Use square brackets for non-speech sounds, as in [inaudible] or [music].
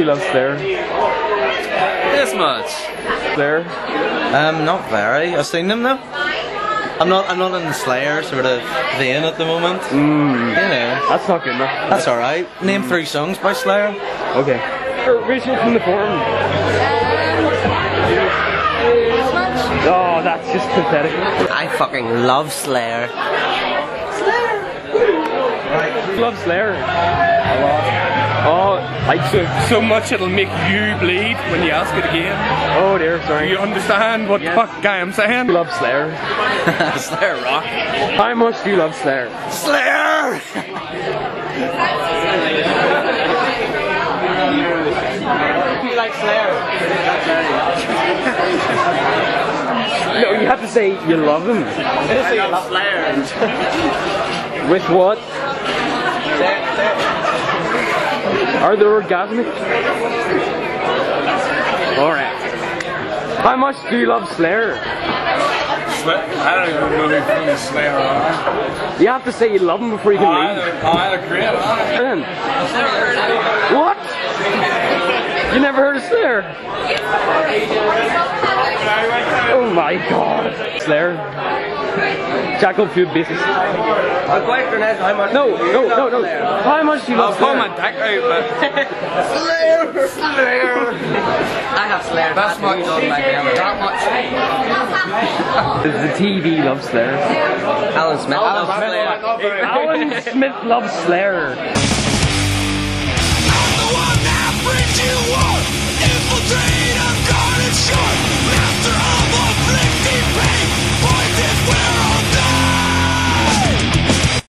you love Slayer? This much. Slayer? Um, not very. I've seen them though. I'm not. I'm not in the Slayer sort of vein at the moment. Mm, You know, that's not good enough. that's all right. Name three songs by Slayer. Okay. Rachel from the forum. Oh, that's just pathetic. I fucking love Slayer. Slayer. Love Slayer. Like so, so much it'll make you bleed when you ask it again. oh dear, Do sorry. you understand what Yes. the fuck guy I am saying? love Slayer. [laughs] Slayer rock. How much do you love Slayer? Slayer. You like Slayer? No, you have to say you love them. I love Slayer. With what? Are there orgasmic? Alright. How much do you love Slayer? I don't even know who the Slayer are. You have to say you love them before you can leave. I agree. Then. What? You never heard of Slayer? Oh my god. Slayer. Jackal Food basis. My question is how much No, no, no, no. How much do you love I'll pull Slayer? my dick out, but I have Slayer. That's much on my camera. That much. The TV loves Slayer. Alan Smith loves Slayer. Alan Smith loves Slayer.